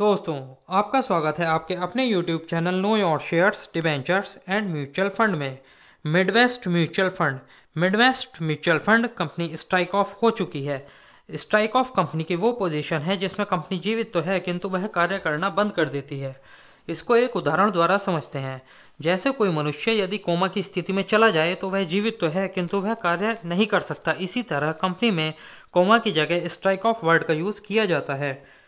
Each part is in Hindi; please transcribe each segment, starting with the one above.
दोस्तों, आपका स्वागत है आपके अपने YouTube channel know your shares debentures and mutual fund में। Midwest mutual fund Midwest mutual fund company strike off हो चुकी है। स्ट्राइक ऑफ़ कंपनी की वो पोजीशन है जिसमें कंपनी जीवित तो है, किंतु वह कार्य करना बंद कर देती है। इसको एक उदाहरण द्वारा समझते हैं। जैसे कोई मनुष्य यदि कोमा की स्थिति में चला जाए तो वह जीवित तो है, किंतु वह कार्य नहीं कर सकता। इसी तरह कंपनी में कोमा की जगह स्ट्राइक ऑफ़ वर्ड का यूज़ किया जाता है।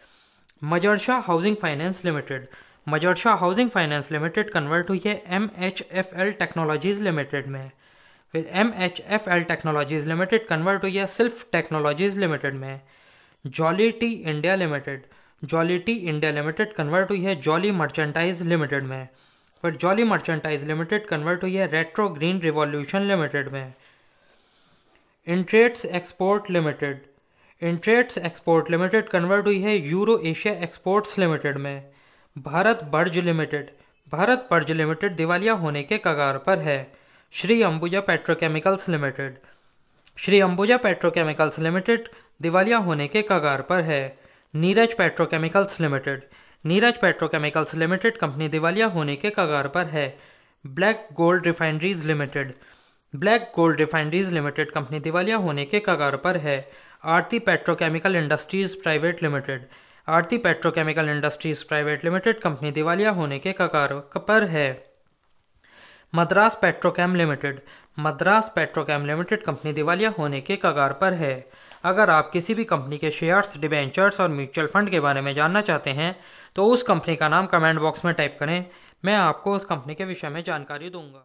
मजरशा हाउसिंग फाइनेंस लिमिटेड। मजरशा हाउसिंग फाइनेंस लिमिटेड कन्वर्ट हुई है M H F L technologies limited में। फिर M H F L technologies limited convert हुई है सिल्फ टेक्नोलॉजीज़ लिमिटेड में। Jolly tea India limited. Jolly tea India limited convert हुई है जॉली मर्चेंटाइज लिमिटेड में। फिर जॉली मर्चेंटाइज लिमिटेड कन्वर्ट हुई है रेट्रो ग्रीन रिवॉल्यूशन लिमिटेड में। इंट्रेट्स एक्सपोर्ट लिमिटेड। इंट्रेट्स एक्सपोर्ट लिमिटेड कन्वर्ट हुई है यूरो एशिया एक्सपोर्ट्स लिमिटेड में। भारत बर्ज लिमिटेड। भारत बर्ज लिमिटेड दिवालिया होने के कगार पर है। Shri Ambuja petrochemicals limited. Shri Ambuja petrochemicals limited दिवालिया होने के कगार पर है। Neeraj petrochemicals limited. Neeraj petrochemicals limited company दिवालिया होने के कगार पर है। Black gold refineries limited. Black gold refineries limited company दिवालिया होने के कगार पर है। Aarti petrochemical industries private limited. Aarti petrochemical industries private limited company दिवालिया होने के कगार पर है। Madras petrochem limited. Madras petrochem limited company दिवालिया होने के कगार पर है। अगर आप किसी भी कंपनी के शेयर्स, डिबेंचर्स और म्यूचुअल फंड के बारे में जानना चाहते हैं तो उस कंपनी का नाम कमेंट बॉक्स में टाइप करें। मैं आपको उस कंपनी के विषय में जानकारी दूँगा।